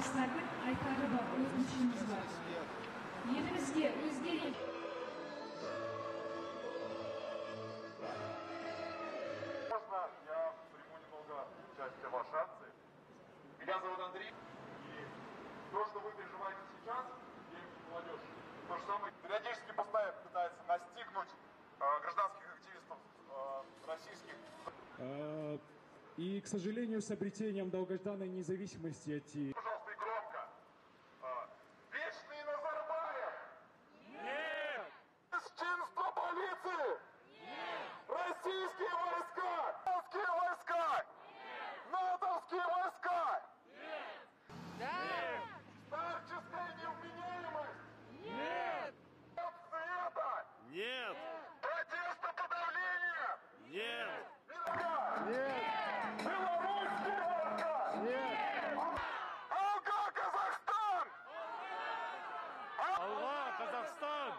жастардың айтары бар өтінішіміз бар елімізге өзге ел Можно я приму немного участие в вашей акции? Меня зовут Андрей. И то, что вы переживаете сейчас, дети и молодежь, то же самое периодически постоянно пытается настигнуть э, гражданских активистов э, российских. Э, И, к сожалению, с обретением долгожданной независимости эти Алла, Казахстан!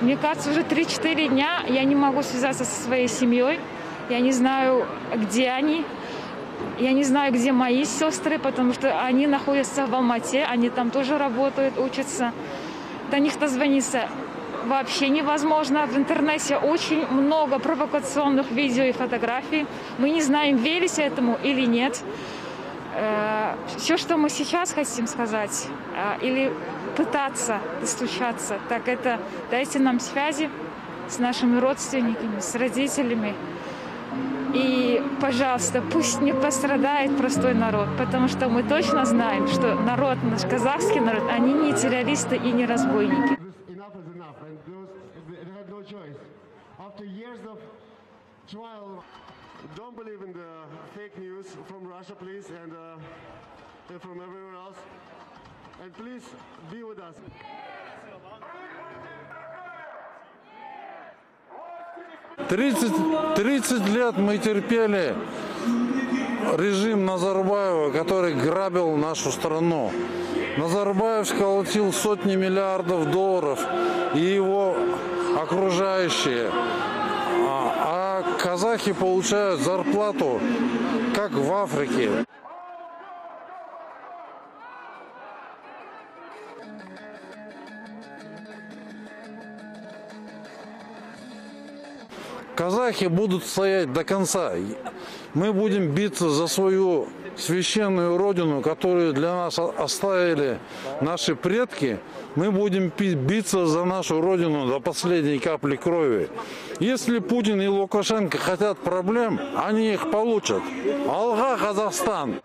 Мне кажется, уже 3-4 дня я не могу связаться со своей семьей. Я не знаю, где они. Я не знаю, где мои сестры, потому что они находятся в Алмате, они там тоже работают, учатся. До них дозвониться вообще невозможно. В интернете очень много провокационных видео и фотографий. Мы не знаем, верить этому или нет. Все, что мы сейчас хотим сказать, э, или пытаться достучаться, так это дайте нам связи с нашими родственниками, с родителями. И, пожалуйста, пусть не пострадает простой народ, потому что мы точно знаем, что народ, наш казахский народ, они не террористы и не разбойники. uh. And please be with us. 30, 30 лет мы терпели режим Назарбаева, который грабил нашу страну. Назарбаев сколотил сотни миллиардов долларов и его окружающие. А, а казахи получают зарплату, как в Африке. Казахи будут стоять до конца. Мы будем биться за свою священную родину, которую для нас оставили наши предки. Мы будем биться за нашу родину до последней капли крови. Если Путин и Лукашенко хотят проблем, они их получат. Алга, Казахстан!